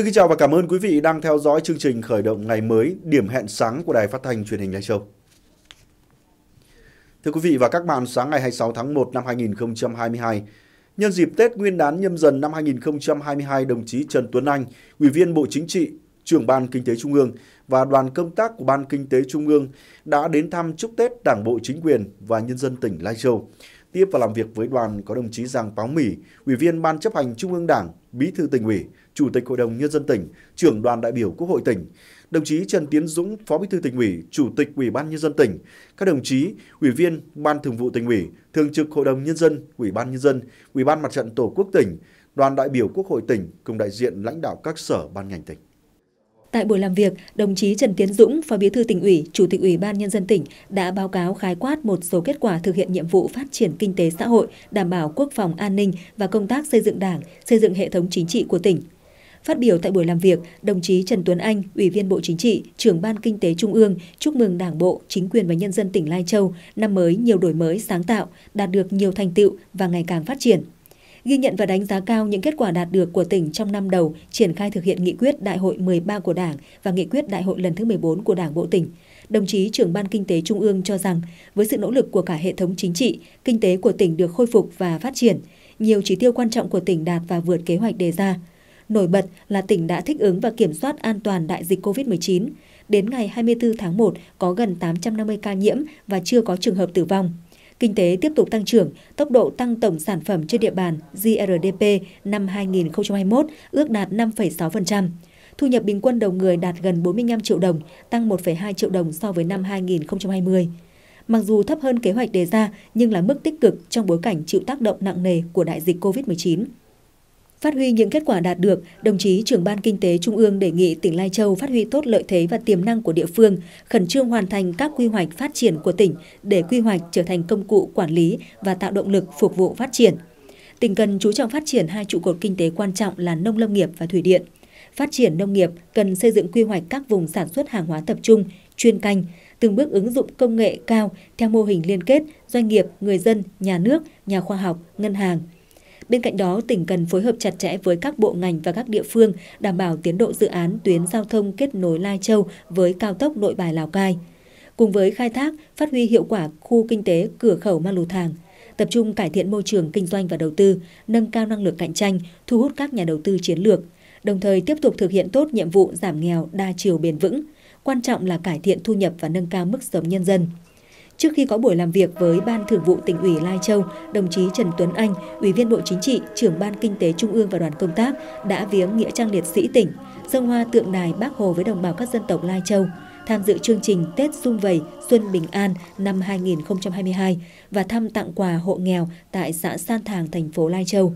Xin kính chào và cảm ơn quý vị đang theo dõi chương trình khởi động ngày mới điểm hẹn sáng của Đài Phát thanh Truyền hình Lai Châu. Thưa quý vị và các bạn, sáng ngày 26 tháng 1 năm 2022, nhân dịp Tết Nguyên đán nhâm dần năm 2022, đồng chí Trần Tuấn Anh, Ủy viên Bộ Chính trị, trưởng Ban Kinh tế Trung ương và đoàn công tác của Ban Kinh tế Trung ương đã đến thăm chúc Tết Đảng bộ chính quyền và nhân dân tỉnh Lai Châu. Tiếp và làm việc với đoàn có đồng chí Giang Páo Mỹ, Ủy viên Ban chấp hành Trung ương Đảng, Bí thư tỉnh ủy, Chủ tịch Hội đồng Nhân dân tỉnh, trưởng đoàn đại biểu Quốc hội tỉnh, đồng chí Trần Tiến Dũng, Phó Bí thư tỉnh ủy, Chủ tịch Ủy ban Nhân dân tỉnh, các đồng chí, Ủy viên Ban Thường vụ tỉnh ủy, Thường trực Hội đồng Nhân dân, Ủy ban Nhân dân, Ủy ban Mặt trận Tổ quốc tỉnh, đoàn đại biểu Quốc hội tỉnh cùng đại diện lãnh đạo các sở ban ngành tỉnh. Tại buổi làm việc, đồng chí Trần Tiến Dũng, Phó Bí thư tỉnh ủy, Chủ tịch Ủy ban nhân dân tỉnh đã báo cáo khái quát một số kết quả thực hiện nhiệm vụ phát triển kinh tế xã hội, đảm bảo quốc phòng an ninh và công tác xây dựng Đảng, xây dựng hệ thống chính trị của tỉnh. Phát biểu tại buổi làm việc, đồng chí Trần Tuấn Anh, Ủy viên Bộ Chính trị, trưởng Ban Kinh tế Trung ương, chúc mừng Đảng bộ, chính quyền và nhân dân tỉnh Lai Châu năm mới nhiều đổi mới sáng tạo, đạt được nhiều thành tựu và ngày càng phát triển ghi nhận và đánh giá cao những kết quả đạt được của tỉnh trong năm đầu triển khai thực hiện nghị quyết Đại hội 13 của Đảng và nghị quyết Đại hội lần thứ 14 của Đảng Bộ tỉnh. Đồng chí trưởng Ban Kinh tế Trung ương cho rằng, với sự nỗ lực của cả hệ thống chính trị, kinh tế của tỉnh được khôi phục và phát triển, nhiều chỉ tiêu quan trọng của tỉnh đạt và vượt kế hoạch đề ra. Nổi bật là tỉnh đã thích ứng và kiểm soát an toàn đại dịch COVID-19. Đến ngày 24 tháng 1 có gần 850 ca nhiễm và chưa có trường hợp tử vong. Kinh tế tiếp tục tăng trưởng, tốc độ tăng tổng sản phẩm trên địa bàn GRDP năm 2021 ước đạt 5,6%. Thu nhập bình quân đầu người đạt gần 45 triệu đồng, tăng 1,2 triệu đồng so với năm 2020. Mặc dù thấp hơn kế hoạch đề ra, nhưng là mức tích cực trong bối cảnh chịu tác động nặng nề của đại dịch COVID-19. Phát huy những kết quả đạt được, đồng chí trưởng ban kinh tế Trung ương đề nghị tỉnh Lai Châu phát huy tốt lợi thế và tiềm năng của địa phương, khẩn trương hoàn thành các quy hoạch phát triển của tỉnh để quy hoạch trở thành công cụ quản lý và tạo động lực phục vụ phát triển. Tỉnh cần chú trọng phát triển hai trụ cột kinh tế quan trọng là nông lâm nghiệp và thủy điện. Phát triển nông nghiệp cần xây dựng quy hoạch các vùng sản xuất hàng hóa tập trung, chuyên canh, từng bước ứng dụng công nghệ cao theo mô hình liên kết doanh nghiệp, người dân, nhà nước, nhà khoa học, ngân hàng – Bên cạnh đó, tỉnh cần phối hợp chặt chẽ với các bộ ngành và các địa phương đảm bảo tiến độ dự án tuyến giao thông kết nối Lai Châu với cao tốc nội bài Lào Cai. Cùng với khai thác, phát huy hiệu quả khu kinh tế cửa khẩu Ma Lù Thàng, tập trung cải thiện môi trường kinh doanh và đầu tư, nâng cao năng lực cạnh tranh, thu hút các nhà đầu tư chiến lược, đồng thời tiếp tục thực hiện tốt nhiệm vụ giảm nghèo đa chiều bền vững. Quan trọng là cải thiện thu nhập và nâng cao mức sống nhân dân. Trước khi có buổi làm việc với Ban Thường vụ tỉnh ủy Lai Châu, đồng chí Trần Tuấn Anh, Ủy viên Bộ Chính trị, trưởng Ban Kinh tế Trung ương và đoàn công tác đã viếng nghĩa trang liệt sĩ tỉnh, dâng hoa tượng đài Bác Hồ với đồng bào các dân tộc Lai Châu, tham dự chương trình Tết Xung Vầy Xuân Bình An năm 2022 và thăm tặng quà hộ nghèo tại xã San Thàng, thành phố Lai Châu.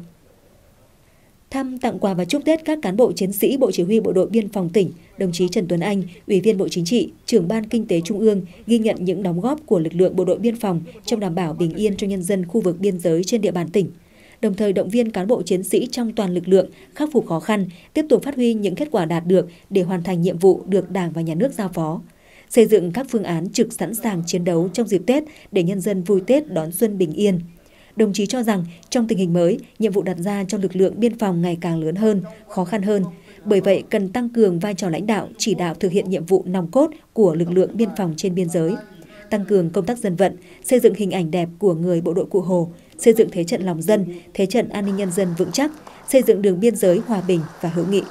Thăm tặng quà và chúc Tết các cán bộ chiến sĩ Bộ Chỉ huy Bộ đội Biên phòng tỉnh, đồng chí Trần Tuấn Anh, Ủy viên Bộ Chính trị, trưởng Ban Kinh tế Trung ương ghi nhận những đóng góp của lực lượng Bộ đội Biên phòng trong đảm bảo bình yên cho nhân dân khu vực biên giới trên địa bàn tỉnh. Đồng thời động viên cán bộ chiến sĩ trong toàn lực lượng khắc phục khó khăn, tiếp tục phát huy những kết quả đạt được để hoàn thành nhiệm vụ được Đảng và Nhà nước giao phó xây dựng các phương án trực sẵn sàng chiến đấu trong dịp Tết để nhân dân vui Tết đón xuân bình yên. Đồng chí cho rằng trong tình hình mới, nhiệm vụ đặt ra cho lực lượng biên phòng ngày càng lớn hơn, khó khăn hơn. Bởi vậy, cần tăng cường vai trò lãnh đạo, chỉ đạo thực hiện nhiệm vụ nòng cốt của lực lượng biên phòng trên biên giới. Tăng cường công tác dân vận, xây dựng hình ảnh đẹp của người bộ đội Cụ Hồ, xây dựng thế trận lòng dân, thế trận an ninh nhân dân vững chắc, xây dựng đường biên giới hòa bình và hữu nghị.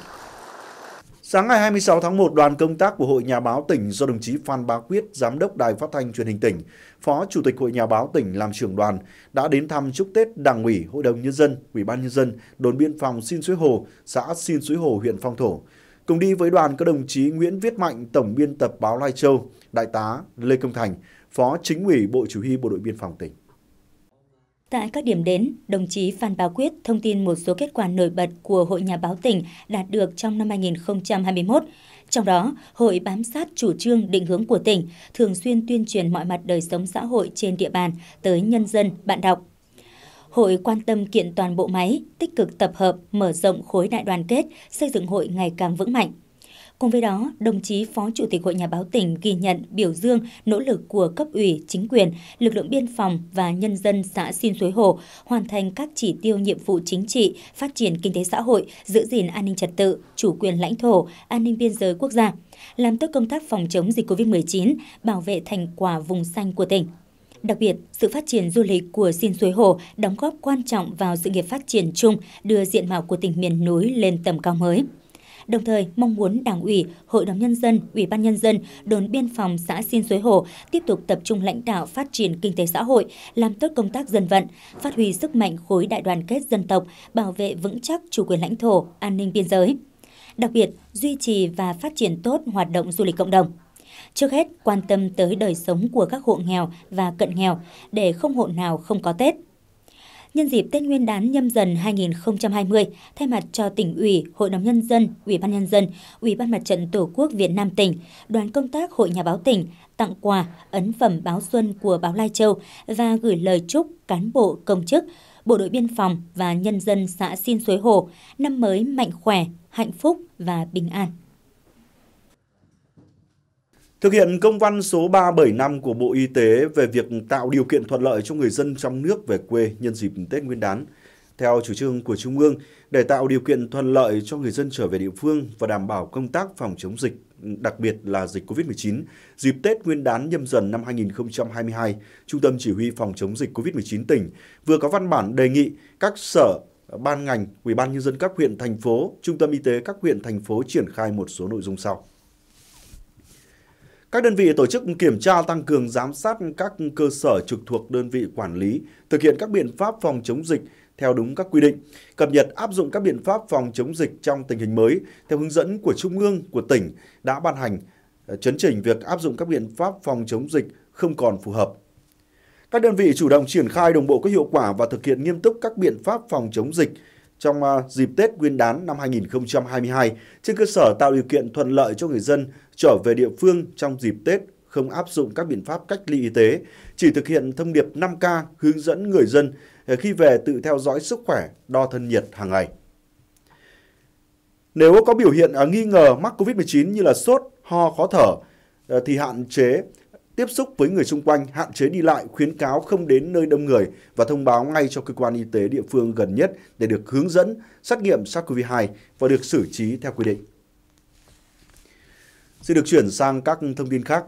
Sáng ngày 26 tháng 1, đoàn công tác của Hội Nhà báo tỉnh do đồng chí Phan Bá Quyết, Giám đốc Đài Phát thanh Truyền hình tỉnh, Phó Chủ tịch Hội Nhà báo tỉnh làm trưởng đoàn đã đến thăm chúc Tết Đảng ủy, Hội đồng Nhân dân, Ủy ban Nhân dân, đồn biên phòng Xin Suối Hồ, xã Xin Suối Hồ, huyện Phong Thổ. Cùng đi với đoàn có đồng chí Nguyễn Viết Mạnh, Tổng biên tập báo Lai Châu, Đại tá Lê Công Thành, Phó Chính ủy Bộ Chỉ huy Bộ đội Biên phòng tỉnh. Tại các điểm đến, đồng chí Phan Bá Quyết thông tin một số kết quả nổi bật của Hội Nhà báo tỉnh đạt được trong năm 2021. Trong đó, hội bám sát chủ trương định hướng của tỉnh, thường xuyên tuyên truyền mọi mặt đời sống xã hội trên địa bàn tới nhân dân, bạn đọc. Hội quan tâm kiện toàn bộ máy, tích cực tập hợp, mở rộng khối đại đoàn kết, xây dựng hội ngày càng vững mạnh. Cùng với đó, đồng chí Phó Chủ tịch Hội Nhà báo tỉnh ghi nhận biểu dương nỗ lực của cấp ủy, chính quyền, lực lượng biên phòng và nhân dân xã Xin Suối Hồ hoàn thành các chỉ tiêu nhiệm vụ chính trị, phát triển kinh tế xã hội, giữ gìn an ninh trật tự, chủ quyền lãnh thổ, an ninh biên giới quốc gia, làm tốt công tác phòng chống dịch COVID-19, bảo vệ thành quả vùng xanh của tỉnh. Đặc biệt, sự phát triển du lịch của Xin Suối Hồ đóng góp quan trọng vào sự nghiệp phát triển chung, đưa diện mạo của tỉnh miền núi lên tầm cao mới đồng thời mong muốn Đảng ủy, Hội đồng Nhân dân, Ủy ban Nhân dân, đồn biên phòng xã Xin Suối Hồ tiếp tục tập trung lãnh đạo phát triển kinh tế xã hội, làm tốt công tác dân vận, phát huy sức mạnh khối đại đoàn kết dân tộc, bảo vệ vững chắc chủ quyền lãnh thổ, an ninh biên giới. Đặc biệt, duy trì và phát triển tốt hoạt động du lịch cộng đồng. Trước hết, quan tâm tới đời sống của các hộ nghèo và cận nghèo để không hộ nào không có Tết – Nhân dịp Tết Nguyên đán nhâm dần 2020, thay mặt cho tỉnh ủy, Hội đồng Nhân dân, Ủy ban Nhân dân, Ủy ban Mặt trận Tổ quốc Việt Nam tỉnh, đoàn công tác Hội Nhà báo tỉnh tặng quà, ấn phẩm báo xuân của báo Lai Châu và gửi lời chúc cán bộ, công chức, bộ đội biên phòng và nhân dân xã Xin Suối Hồ năm mới mạnh khỏe, hạnh phúc và bình an. Thực hiện công văn số 375 của Bộ Y tế về việc tạo điều kiện thuận lợi cho người dân trong nước về quê nhân dịp Tết Nguyên đán. Theo chủ trương của Trung ương, để tạo điều kiện thuận lợi cho người dân trở về địa phương và đảm bảo công tác phòng chống dịch, đặc biệt là dịch COVID-19, dịp Tết Nguyên đán nhâm dần năm 2022, Trung tâm Chỉ huy Phòng chống dịch COVID-19 tỉnh vừa có văn bản đề nghị các sở, ban ngành, ủy ban nhân dân các huyện, thành phố, trung tâm y tế các huyện, thành phố triển khai một số nội dung sau. Các đơn vị tổ chức kiểm tra tăng cường giám sát các cơ sở trực thuộc đơn vị quản lý, thực hiện các biện pháp phòng chống dịch theo đúng các quy định, cập nhật áp dụng các biện pháp phòng chống dịch trong tình hình mới theo hướng dẫn của Trung ương, của tỉnh đã ban hành, ờ, chấn chỉnh việc áp dụng các biện pháp phòng chống dịch không còn phù hợp. Các đơn vị chủ động triển khai đồng bộ có hiệu quả và thực hiện nghiêm túc các biện pháp phòng chống dịch trong à, dịp Tết Nguyên đán năm 2022 trên cơ sở tạo điều kiện thuận lợi cho người dân trở về địa phương trong dịp Tết không áp dụng các biện pháp cách ly y tế, chỉ thực hiện thông điệp 5K hướng dẫn người dân à, khi về tự theo dõi sức khỏe, đo thân nhiệt hàng ngày. Nếu có biểu hiện à, nghi ngờ mắc COVID-19 như là sốt, ho, khó thở thì hạn chế tiếp xúc với người xung quanh, hạn chế đi lại, khuyến cáo không đến nơi đông người và thông báo ngay cho cơ quan y tế địa phương gần nhất để được hướng dẫn xét nghiệm SARS-CoV-2 và được xử trí theo quy định. Xin được chuyển sang các thông tin khác.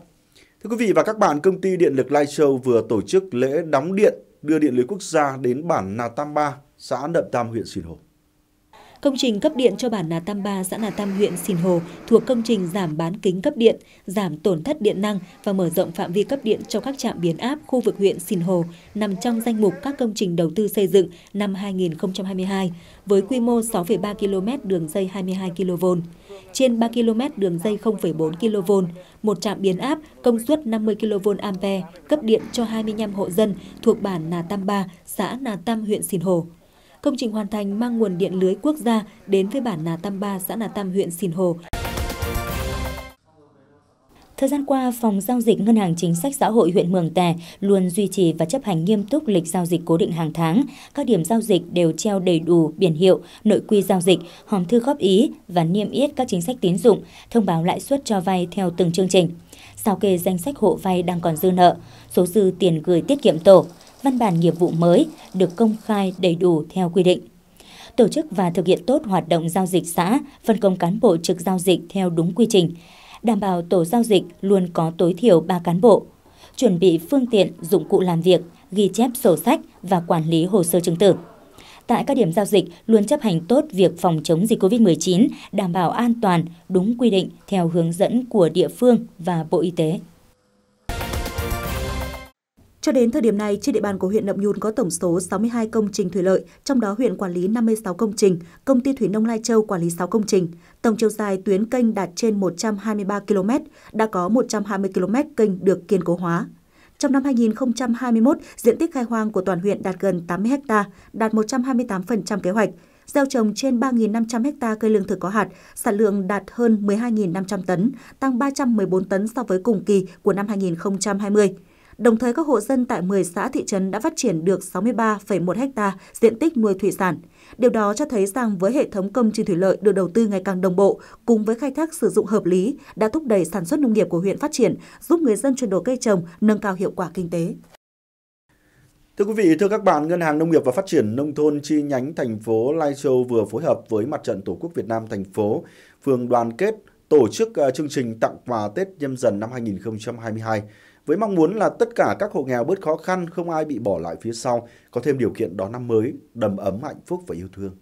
Thưa quý vị và các bạn, công ty điện lực Lai Châu vừa tổ chức lễ đóng điện đưa điện lưới quốc gia đến bản Nà Tam Ba, xã Nậm Tam, huyện Sìn Hồ. Công trình cấp điện cho bản Nà Tam Ba, xã Nà Tam, huyện Sìn Hồ thuộc công trình giảm bán kính cấp điện, giảm tổn thất điện năng và mở rộng phạm vi cấp điện cho các trạm biến áp khu vực huyện Sìn Hồ nằm trong danh mục các công trình đầu tư xây dựng năm 2022 với quy mô 6,3 km đường dây 22 kV, trên 3 km đường dây 0,4 kV, một trạm biến áp công suất 50 kV ampe cấp điện cho 25 hộ dân thuộc bản Nà Tam Ba, xã Nà Tam, huyện Sìn Hồ. Công trình hoàn thành mang nguồn điện lưới quốc gia đến với bản Nà Tam Ba, xã Nà Tam, huyện Sìn Hồ. Thời gian qua, Phòng Giao dịch Ngân hàng Chính sách Xã hội huyện Mường Tè luôn duy trì và chấp hành nghiêm túc lịch giao dịch cố định hàng tháng. Các điểm giao dịch đều treo đầy đủ biển hiệu, nội quy giao dịch, hòm thư góp ý và niêm yết các chính sách tín dụng, thông báo lãi suất cho vay theo từng chương trình. Sao kê danh sách hộ vay đang còn dư nợ, số dư tiền gửi tiết kiệm tổ, văn bản nghiệp vụ mới được công khai đầy đủ theo quy định. Tổ chức và thực hiện tốt hoạt động giao dịch xã, phân công cán bộ trực giao dịch theo đúng quy trình, đảm bảo tổ giao dịch luôn có tối thiểu 3 cán bộ, chuẩn bị phương tiện, dụng cụ làm việc, ghi chép sổ sách và quản lý hồ sơ chứng tử. Tại các điểm giao dịch luôn chấp hành tốt việc phòng chống dịch COVID-19, đảm bảo an toàn, đúng quy định theo hướng dẫn của địa phương và Bộ Y tế. Cho đến thời điểm này, trên địa bàn của huyện Nậm Nhùn có tổng số 62 công trình thủy lợi, trong đó huyện quản lý 56 công trình, công ty Thủy nông Lai Châu quản lý 6 công trình. Tổng chiều dài tuyến kênh đạt trên 123 km, đã có 120 km kênh được kiên cố hóa. Trong năm 2021, diện tích khai hoang của toàn huyện đạt gần 80 ha, đạt 128% kế hoạch. Gieo trồng trên 3.500 ha cây lương thực có hạt, sản lượng đạt hơn 12.500 tấn, tăng 314 tấn so với cùng kỳ của năm 2020. Đồng thời các hộ dân tại 10 xã thị trấn đã phát triển được 63,1 ha diện tích nuôi thủy sản. Điều đó cho thấy rằng với hệ thống công trình thủy lợi được đầu tư ngày càng đồng bộ cùng với khai thác sử dụng hợp lý đã thúc đẩy sản xuất nông nghiệp của huyện phát triển, giúp người dân chuyển đổi cây trồng, nâng cao hiệu quả kinh tế. Thưa quý vị, thưa các bạn, Ngân hàng Nông nghiệp và Phát triển Nông thôn chi nhánh thành phố Lai Châu vừa phối hợp với Mặt trận Tổ quốc Việt Nam thành phố, phường đoàn kết tổ chức ờ, chương trình tặng quà Tết nhâm dần năm 2022 với mong muốn là tất cả các hộ nghèo bớt khó khăn, không ai bị bỏ lại phía sau, có thêm điều kiện đón năm mới, đầm ấm hạnh phúc và yêu thương.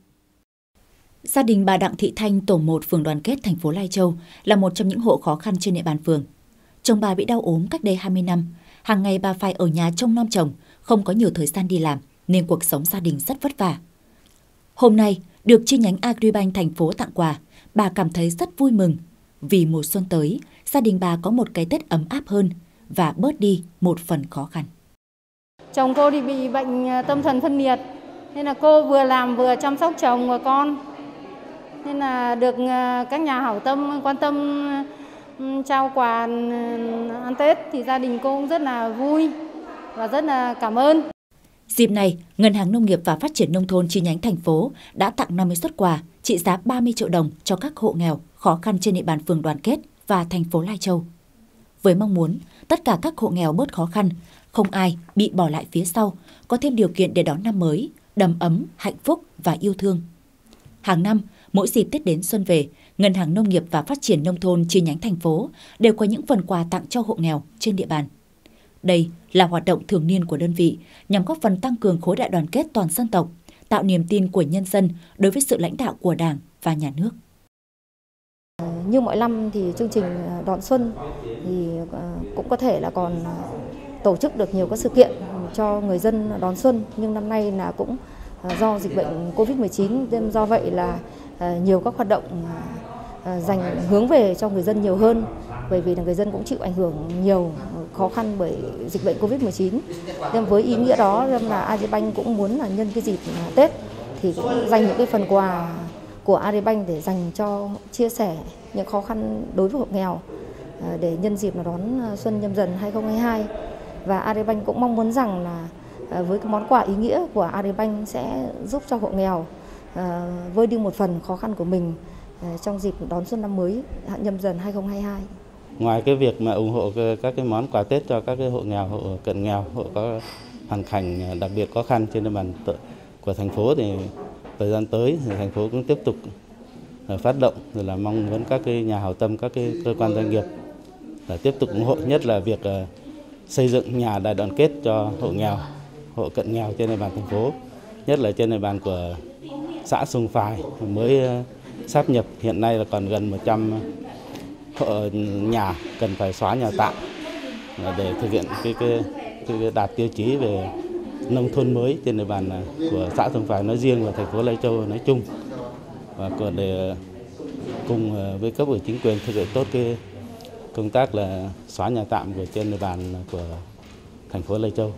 Gia đình bà Đặng Thị Thanh, tổ 1 phường đoàn kết thành phố Lai Châu là một trong những hộ khó khăn trên địa bàn phường. Chồng bà bị đau ốm cách đây 20 năm. Hàng ngày bà phải ở nhà trông nom chồng, không có nhiều thời gian đi làm nên cuộc sống gia đình rất vất vả. Hôm nay, được chi nhánh Agribank thành phố tặng quà, bà cảm thấy rất vui mừng vì mùa xuân tới, gia đình bà có một cái Tết ấm áp hơn và bớt đi một phần khó khăn. Chồng cô thì bị bệnh à, tâm thần phân liệt, nên là cô vừa làm vừa chăm sóc chồng và con. Nên là được à, các nhà hảo tâm quan tâm trao quà ăn Tết thì gia đình cô cũng rất là vui và rất là cảm ơn. Dịp này, Ngân hàng Nông nghiệp và Phát triển Nông thôn chi nhánh thành phố đã tặng 50 xuất quà trị giá 30 triệu đồng cho các hộ nghèo khó khăn trên địa bàn phường Đoàn Kết và thành phố Lai Châu. Với mong muốn tất cả các hộ nghèo bớt khó khăn, không ai bị bỏ lại phía sau, có thêm điều kiện để đón năm mới, đầm ấm, hạnh phúc và yêu thương. Hàng năm, mỗi dịp Tết đến xuân về, Ngân hàng Nông nghiệp và Phát triển Nông thôn chi nhánh thành phố đều có những phần quà tặng cho hộ nghèo trên địa bàn. Đây là hoạt động thường niên của đơn vị nhằm góp phần tăng cường khối đại đoàn kết toàn dân tộc, tạo niềm tin của nhân dân đối với sự lãnh đạo của Đảng và Nhà nước. Như mọi năm thì chương trình ờ, đón xuân Ờ, cũng có thể là còn ờ, tổ chức được nhiều các sự kiện cho người dân đón xuân. Nhưng năm nay là cũng ờ, do dịch bệnh Covid-19 nên do vậy là nhiều các hoạt động dành hướng về cho người dân nhiều hơn. Bởi vì là người dân cũng chịu ảnh hưởng nhiều khó khăn bởi dịch bệnh Covid-19. Nên với ý nghĩa đó là Agribank cũng muốn là nhân cái dịp Tết thì cũng dành những cái phần quà của Agribank để dành cho, chia sẻ những khó khăn đối với hộ nghèo. Ờ, để nhân dịp là đón ờ, xuân nhâm dần 2022 và Agribank cũng mong muốn rằng là ờ, với cái món quà ý nghĩa của Agribank sẽ giúp cho hộ nghèo vơi đi một phần khó khăn của mình trong dịp đón xuân năm mới nhâm dần 2022. Ngoài cái việc mà ủng hộ các cái món quà Tết cho các cái hộ nghèo, hộ cận nghèo, hộ có hoàn cảnh đặc biệt khó khăn trên địa bàn của thành phố thì thời gian tới thì thành phố cũng tiếp tục phát động rồi là mong muốn các cái nhà hảo tâm các cái cơ quan doanh nghiệp là tiếp tục ủng hộ nhất là việc ờ, xây dựng nhà đại đoàn kết cho hộ nghèo hộ cận nghèo trên địa bàn thành phố nhất là trên địa bàn của xã Sùng Phài. Mới ờ, sáp sắp nhập hiện nay là còn gần 100 hộ nhà cần phải xóa nhà tạm ờ, để thực hiện cái, cái, cái đạt tiêu chí về nông thôn mới trên địa bàn của xã Sùng Phài nói riêng và thành phố Lai Châu nói chung. Và còn để cùng với cấp ủy chính quyền thực hiện tốt cái công tác là xóa nhà tạm của trên địa bàn của thành phố Lai Châu.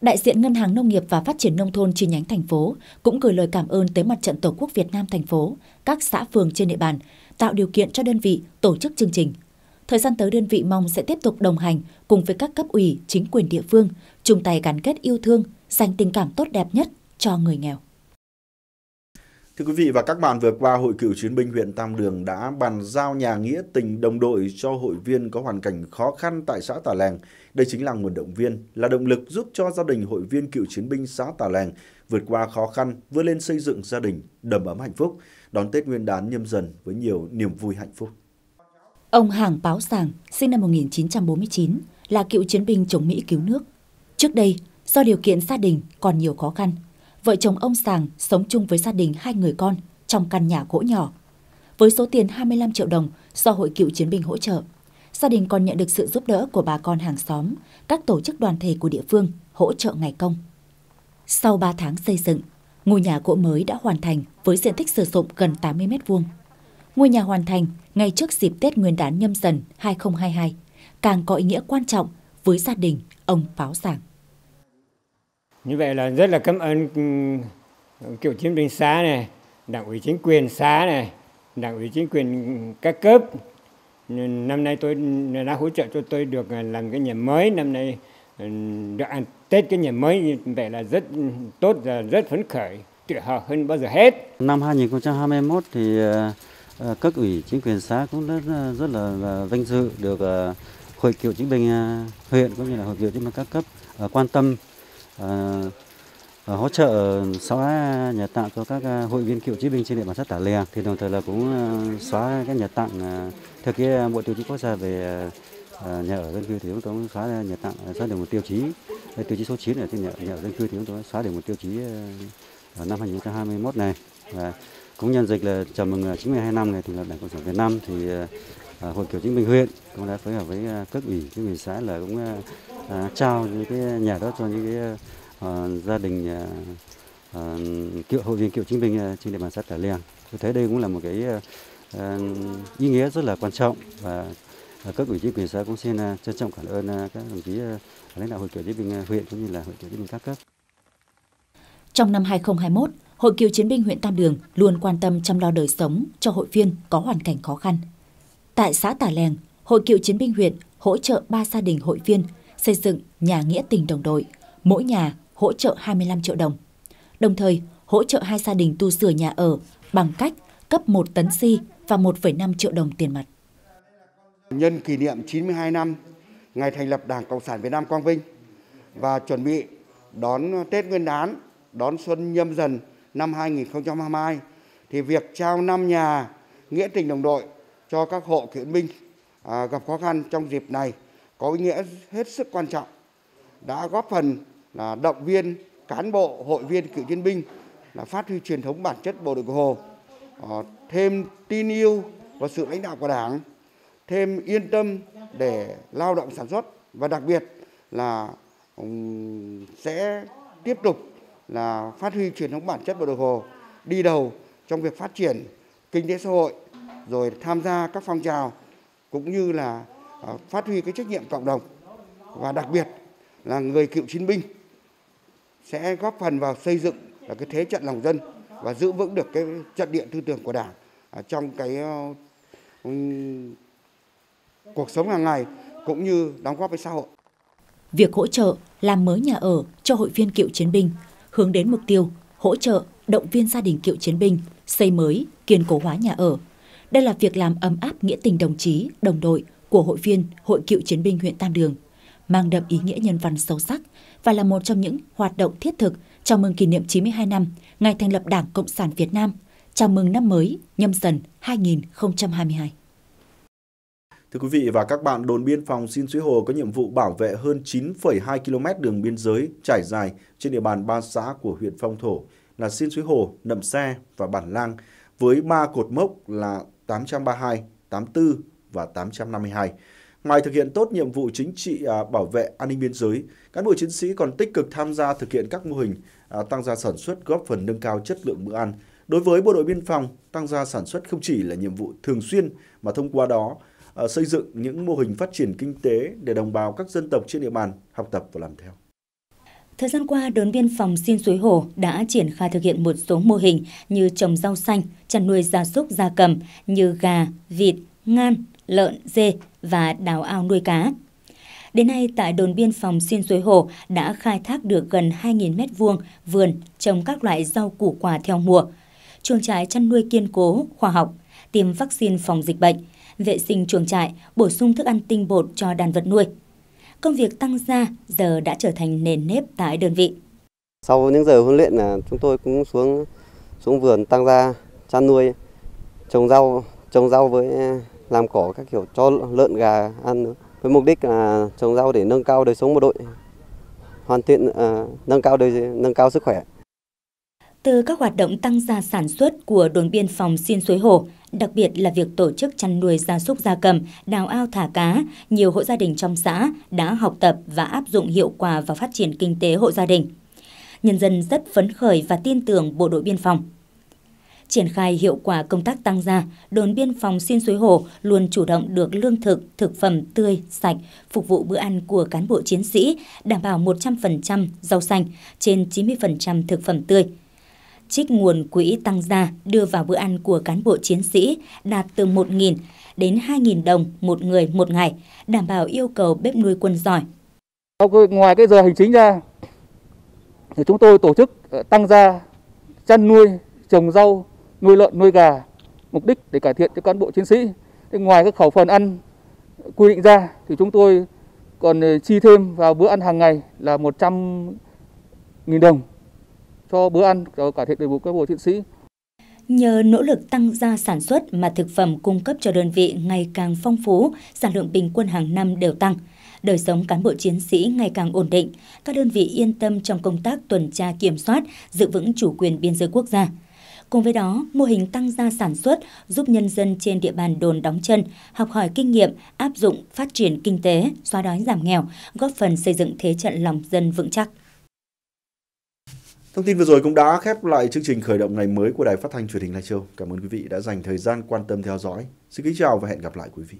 Đại diện Ngân hàng Nông nghiệp và Phát triển Nông thôn chi nhánh thành phố cũng gửi lời cảm ơn tới Mặt trận Tổ quốc Việt Nam thành phố, các xã phường trên địa bàn, tạo điều kiện cho đơn vị tổ chức chương trình Thời gian tới đơn vị mong sẽ tiếp tục đồng hành cùng với các cấp ủy, chính quyền địa phương, chung tay gắn kết yêu thương, dành tình cảm tốt đẹp nhất cho người nghèo. Thưa quý vị và các bạn, vừa qua Hội cựu chiến binh huyện Tam Đường đã bàn giao nhà nghĩa tình đồng đội cho hội viên có hoàn cảnh khó khăn tại xã Tà Lèng. Đây chính là nguồn động viên, là động lực giúp cho gia đình hội viên cựu chiến binh xã Tà Lèng vượt qua khó khăn, vươn lên xây dựng gia đình đầm ấm hạnh phúc, đón Tết Nguyên đán nhâm dần với nhiều niềm vui hạnh phúc. Ông Hàng Báo Sàng, sinh năm 1949, là cựu chiến binh chống Mỹ cứu nước. Trước đây, do điều kiện gia đình còn nhiều khó khăn, vợ chồng ông Sàng sống chung với gia đình hai người con trong căn nhà gỗ nhỏ. Với số tiền 25 triệu đồng do Hội cựu chiến binh hỗ trợ, gia đình còn nhận được sự giúp đỡ của bà con hàng xóm, các tổ chức đoàn thể của địa phương hỗ trợ ngày công. Sau 3 tháng xây dựng, ngôi nhà gỗ mới đã hoàn thành với diện tích sử dụng gần 80 m2. Ngôi nhà hoàn thành ngay trước dịp Tết Nguyên đán nhâm dần 2022, càng có ý nghĩa quan trọng với gia đình ông Báo sàng như vậy là rất là cảm ơn ừ, cựu chiến binh xã này, đảng ủy chính quyền xã này, đảng ủy chính quyền các cấp năm nay tôi đã hỗ trợ cho tôi được à, làm cái nhà mới năm nay ừ, được ăn Tết cái nhà mới như vậy là rất tốt và rất phấn khởi tự hào hơn bao giờ hết. Năm 2021 thì à, à, các ủy chính quyền xã cũng rất rất là, là vinh dự được hội cựu chiến binh huyện cũng như là hội cựu chiến binh các cấp quan tâm Ờ, ờ, hỗ trợ xóa nhà tạm cho các ờ, hội viên cựu chiến binh trên địa bàn xã Tả Lè. Thì đồng thời là cũng xóa các nhà tạm theo cái bộ tiêu chí quốc gia về nhà ở dân cư thì chúng tôi cũng xóa nhà tạm xóa được một tiêu chí. Tiêu chí số 9 ở trên nhà, nhà ở dân cư thì chúng tôi xóa được một tiêu chí ở năm 2021 này. Và cũng nhân dịch là chào mừng 92 năm ngày thành lập Đảng Cộng sản Việt Nam thì hội cựu chiến binh huyện cũng đã phối hợp với cấp ủy chính quyền xã là cũng À, trao những cái nhà đó cho những cái uh, gia đình uh, cựu hội viên cựu chiến binh trên địa bàn xã Tả Leng. Tôi thấy đây cũng là một cái uh, ý nghĩa rất là quan trọng và các ủy chính quyền xã cũng xin trân trọng cảm ơn các đồng chí lãnh đạo hội cựu chiến binh huyện cũng như là hội cựu chiến binh các cấp. Trong năm 2021, Hội cựu chiến binh huyện Tam Đường luôn quan tâm chăm lo đời sống cho hội viên có hoàn cảnh khó khăn. Tại xã tà Lèng, Hội cựu chiến binh huyện hỗ trợ 3 gia đình hội viên xây dựng nhà nghĩa tình đồng đội, mỗi nhà hỗ trợ 25 triệu đồng. Đồng thời, hỗ trợ hai gia đình tu sửa nhà ở bằng cách cấp 1 tấn xi và 1,5 triệu đồng tiền mặt. Nhân kỷ niệm 92 năm ngày thành lập Đảng Cộng sản Việt Nam Quang Vinh và chuẩn bị đón Tết Nguyên đán, đón xuân nhâm dần năm 2022 thì việc trao năm nhà nghĩa tình đồng đội cho các hộ cựu binh à, gặp khó khăn trong dịp này có ý nghĩa hết sức quan trọng, đã góp phần là động viên cán bộ, hội viên, cựu chiến binh là phát huy truyền thống bản chất bộ đội cụ Hồ. Ờ, thêm tin yêu và sự lãnh đạo của Đảng, thêm yên tâm để lao động sản xuất và đặc biệt là sẽ tiếp tục là phát huy truyền thống bản chất bộ đội Hồ, đi đầu trong việc phát triển kinh tế xã hội, rồi tham gia các phong trào, cũng như là Ờ, phát huy cái trách nhiệm cộng đồng và đặc biệt là người cựu chiến binh sẽ góp phần vào xây dựng là cái thế trận lòng dân và giữ vững được cái trận địa tư tưởng của Đảng ờ, trong cái ờ, cuộc sống hàng ngày cũng như đóng góp với xã hội. Việc hỗ trợ làm mới nhà ở cho hội viên cựu chiến binh hướng đến mục tiêu hỗ trợ động viên gia đình cựu chiến binh xây mới, kiên cố hóa nhà ở. Đây là việc làm ấm áp nghĩa tình đồng chí, đồng đội của hội viên Hội cựu chiến binh huyện Tam Đường, mang đậm ý nghĩa nhân văn sâu sắc và là một trong những hoạt động thiết thực chào mừng kỷ niệm 92 năm ngày thành lập Đảng Cộng sản Việt Nam, chào mừng năm mới nhâm dần 2022. Thưa quý vị và các bạn, đồn biên phòng Xin Suối Hồ có nhiệm vụ bảo vệ hơn 9,2 km đường biên giới trải dài trên địa bàn ba xã của huyện Phong Thổ là Xin Suối Hồ, Nậm Xe và Bản Lang với ba cột mốc là 832, 84 và 852. Ngoài thực hiện tốt nhiệm vụ chính trị à, bảo vệ an ninh biên giới, cán bộ chiến sĩ còn tích cực tham gia thực hiện các mô hình à, tăng gia sản xuất góp phần nâng cao chất lượng bữa ăn. Đối với bộ đội biên phòng, tăng gia sản xuất không chỉ là nhiệm vụ thường xuyên mà thông qua đó à, xây dựng những mô hình phát triển kinh tế để đồng bào các dân tộc trên địa bàn học tập và làm theo. Thời gian qua, đồn biên phòng Xin Suối Hồ đã triển khai thực hiện một số mô hình như trồng rau xanh, chăn nuôi gia súc gia cầm như gà, vịt, ngan, lợn, dê và đào ao nuôi cá. Đến nay, tại đồn biên phòng xuyên Suối Hồ đã khai thác được gần 2.000 m2 vườn trồng các loại rau củ quả theo mùa, chuồng trại chăn nuôi kiên cố, khoa học, tiêm vaccine phòng dịch bệnh, vệ sinh chuồng trại, bổ sung thức ăn tinh bột cho đàn vật nuôi. Công việc tăng gia giờ đã trở thành nền nếp tại đơn vị. Sau những giờ huấn luyện là chúng tôi cũng xuống xuống vườn tăng gia chăn nuôi trồng rau trồng rau với làm cỏ các kiểu cho lợn gà ăn với mục đích là trồng rau để nâng cao đời sống bộ đội hoàn thiện à, nâng cao đời nâng cao sức khỏe từ các hoạt động tăng gia sản xuất của đồn biên phòng Xin Suối Hồ, đặc biệt là việc tổ chức chăn nuôi gia súc gia cầm, đào ao thả cá, nhiều hộ gia đình trong xã đã học tập và áp dụng hiệu quả vào phát triển kinh tế hộ gia đình. Nhân dân rất phấn khởi và tin tưởng bộ đội biên phòng. Triển khai hiệu quả công tác tăng gia, đồn biên phòng Xin Suối Hồ luôn chủ động được lương thực, thực phẩm tươi, sạch, phục vụ bữa ăn của cán bộ chiến sĩ, đảm bảo 100% rau xanh, trên 90% thực phẩm tươi. trích nguồn quỹ tăng gia đưa vào bữa ăn của cán bộ chiến sĩ đạt từ 1.000 đến 2.000 đồng một người một ngày, đảm bảo yêu cầu bếp nuôi quân giỏi. Ngoài cái giờ hành chính ra, thì chúng tôi tổ chức ờ, tăng gia chăn nuôi, trồng rau, nuôi lợn, nuôi gà, mục đích để cải thiện cho cán bộ chiến sĩ. Thế ngoài các khẩu phần ăn quy định ra thì chúng tôi còn ờ, chi thêm vào bữa ăn hàng ngày là 100 nghìn đồng cho bữa ăn cho cải thiện đời vụ cán bộ chiến sĩ. Nhờ nỗ lực tăng gia sản xuất mà thực phẩm cung cấp cho đơn vị ngày càng phong phú, sản lượng bình quân hàng năm đều tăng. Đời sống cán bộ chiến sĩ ngày càng ổn định, các đơn vị yên tâm trong công tác tuần tra kiểm soát, giữ vững chủ quyền biên giới quốc gia. Cùng với đó, mô hình tăng gia sản xuất giúp nhân dân trên địa bàn đồn đóng chân học hỏi kinh nghiệm, áp dụng phát triển kinh tế, xóa đói giảm nghèo, góp phần xây dựng thế trận lòng dân vững chắc. Thông tin vừa rồi cũng đã khép lại chương trình khởi động ngày mới của Đài Phát thanh Truyền hình Lai Châu. Cảm ơn quý vị đã dành thời gian quan tâm theo dõi. Xin kính chào và hẹn gặp lại quý vị.